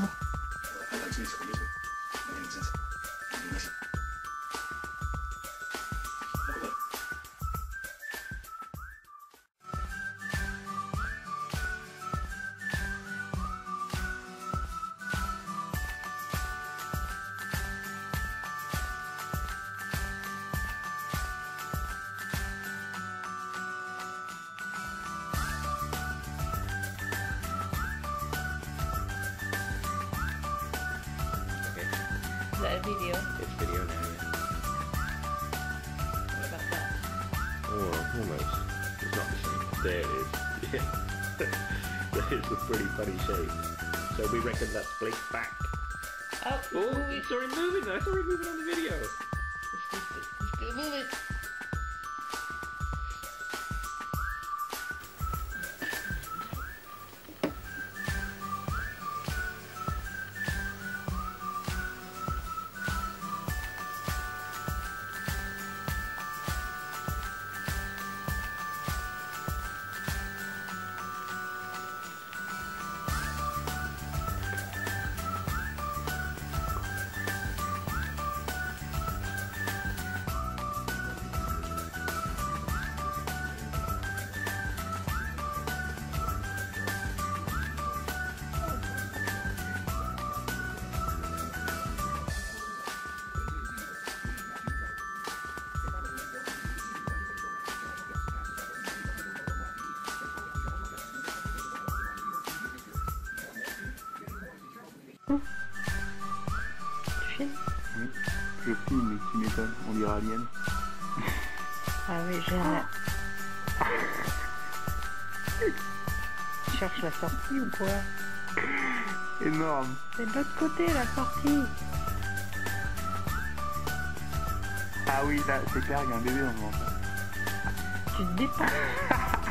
でい。Video? It's video now. What about that? Oh, almost. It's not the same. There it is. Yeah. There's a pretty funny shape. So we reckon that's Blake's back. Oh, Oh, saw him moving. I saw him moving on the video. Let's, let's, let's go move it. Tu filmes Oui, je filme, mais tu m'étonnes, on dirait Alien. Ah oui, j'ai un... Tu cherches la sortie ou quoi Énorme C'est de l'autre côté la sortie Ah oui, là, c'est clair, il y a un bébé dans le ventre. Tu te dépasses